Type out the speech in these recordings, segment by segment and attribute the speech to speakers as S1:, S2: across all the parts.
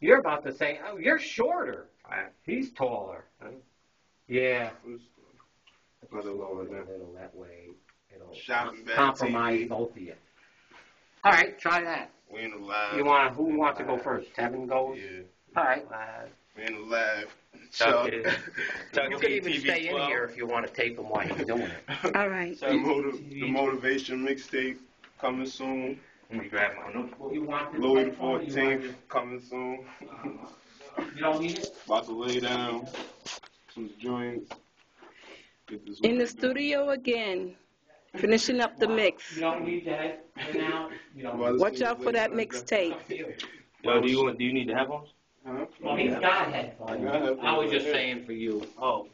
S1: You're about to say, oh, you're shorter. He's taller. Yeah.
S2: Another lower
S1: A
S2: than.
S1: little that way. It'll
S2: Shopping bag
S1: compromise
S2: TV.
S1: both of you. All right, try that.
S2: We in the live.
S1: You want? Who wants to go first? Tevin goes.
S2: Yeah.
S1: All right.
S2: We in the live.
S1: Chuck
S2: So-
S1: is- You can even stay in here if you want to tape him while he's doing it.
S3: All right.
S2: the, motiv- the motivation mixtape coming soon.
S1: Let me grab my notebook. You want this
S2: Louis the
S1: headphone or you want
S2: 14th
S1: this-
S2: coming soon. Uh-huh.
S1: You don't need it.
S2: About to lay down some joints.
S3: In the studio again, finishing up the mix.
S1: You don't need that for now. You don't.
S2: Well,
S3: Watch out for that mixtape.
S4: Yo, do you do you need the headphones?
S2: Huh?
S1: Well, he's got headphones.
S2: I got
S1: I was just saying for you.
S4: Oh,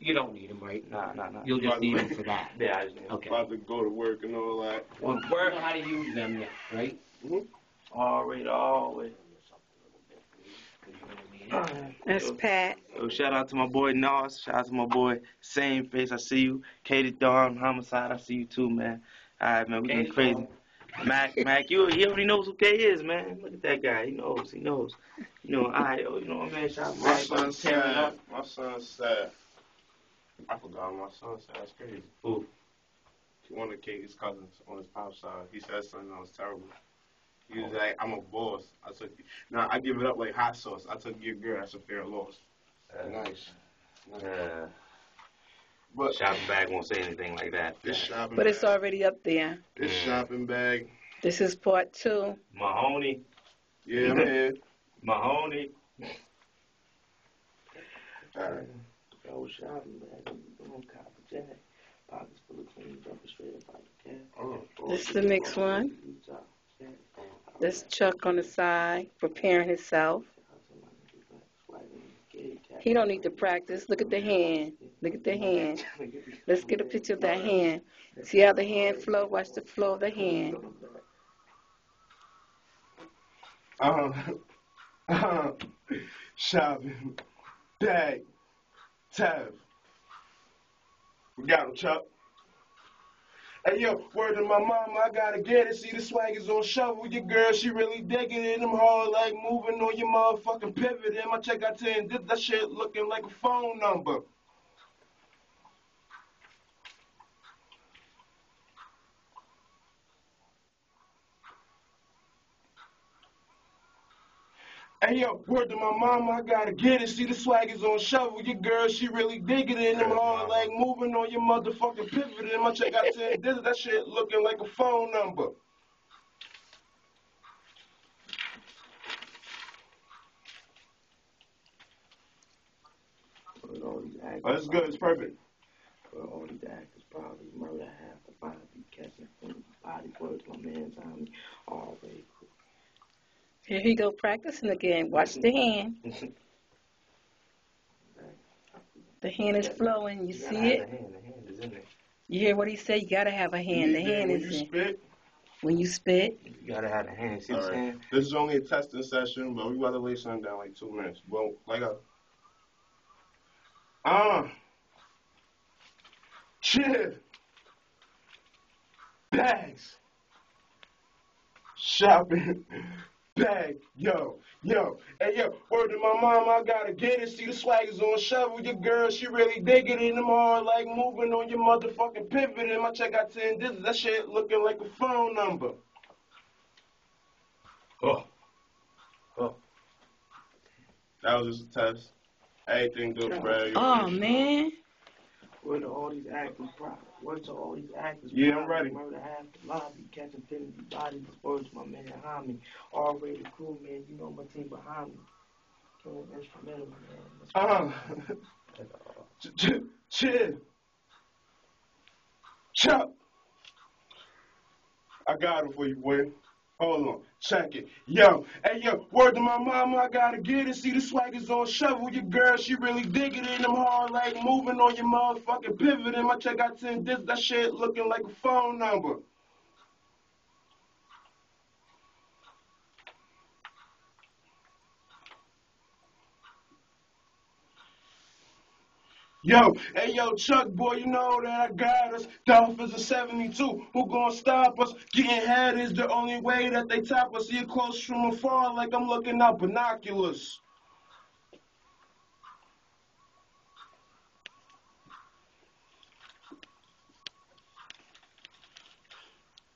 S1: You don't need them, right?
S4: nah, nah, nah.
S1: You'll just need them for that.
S4: Yeah, I just need.
S1: Okay.
S2: About to go to work and all that.
S1: Well, you know how to use them yet, right?
S4: All right, all right.
S3: That's Pat.
S4: Yo, shout out to my boy Nas. Shout out to my boy Same Face. I see you. Katie Dawn, Homicide. I see you too, man. All right, man. We getting
S1: Katie
S4: crazy.
S1: Dawn.
S4: Mac, Mac, you he already knows who K is, man. Look at that guy. He knows. He knows. You know, all right, yo, you know what, man. Shout out to
S2: My
S4: everybody
S2: son's
S4: tearing
S2: sad.
S4: up.
S2: My son's sad. I forgot my son said That's crazy.
S4: Who?
S2: One of Katie's cousins on his pop side. He said something that was terrible. He was like, I'm a boss. I took Now, I give it up like hot sauce. I took your girl. That's a fair loss. Nice.
S4: Uh,
S2: But
S4: shopping bag won't say anything like that.
S2: this shopping bag
S3: But it's
S2: bag,
S3: already up there.
S2: this shopping bag.
S3: This is part two.
S4: Mahoney,
S2: Yeah, I'm.
S4: Mahoney.
S2: All right.
S4: Bag. Boom, copper jack. Pockets full of clean, straight up out the cat.
S2: Oh,
S3: This is the mixed one. This Chuck on the side, preparing himself. He don't need to practice. Look at the hand. Look at the hand. Let's get a picture of that hand. See how the hand flow? Watch the flow of the hand.
S2: Uh, uh, shopping bag. Tab. We got him, Chuck. Hey yo, word to my mama, I gotta get it. See the swag is on shovel. Your girl, she really digging it. Them hard like moving on your motherfucking pivot. And my check got 10 did that shit looking like a phone number. Hey yo, word to my mama, I gotta get it. See the swag is on shovel. Your girl, she really digging it. Them hard like moving on your motherfucking pivot. And my check got 10 did that shit looking like a phone number.
S4: Put all these actors.
S2: Oh, that's good, it's perfect.
S4: Put all these actors probably murder half the body, catching from the body. Word to my man Tommy. Already cool.
S3: Here he go practicing again. Watch the hand. The hand is flowing. You
S4: You
S3: see
S4: have
S3: it?
S4: The hand, the hand is in there.
S3: You hear what he said? You gotta have a hand. The hand
S2: when
S3: is
S2: you
S3: in.
S2: spit,
S3: When you spit.
S4: You gotta have the hand. See what
S2: All
S4: I'm saying?
S2: This is only a testing session, but we about to lay something down like two minutes. Well, like a uh chip bags shopping bag yo yo hey yo word to my mom I gotta get it see the swag is on shovel your girl she really digging it them hard like moving on your motherfucking pivot and my check got 10 digits that shit looking like a phone number
S4: Oh. Oh.
S2: That was just a test. Everything good, Brad.
S3: Oh man.
S4: Word to all these actors, prop. Word to all these actors.
S2: Yeah, I'm ready.
S4: Murder half the lobby, catch infinity bodies. Word to my man me. Already cool, man. You know my team behind me. Killing instrumental, man.
S2: Uh-huh. Ch- ch- Chill. Chuck. I got it for you, boy. Hold on. Check it. Yo, hey, yo, word to my mama, I gotta get it. See the swag is on shovel. Your girl, she really digging it. Them hard like moving on your motherfucking pivot. And my check got 10 this, that shit looking like a phone number. Yo, hey yo, Chuck boy, you know that I got us. Dolph is a 72. Who gonna stop us? Getting head is the only way that they top us. See it close from afar like I'm looking out binoculars.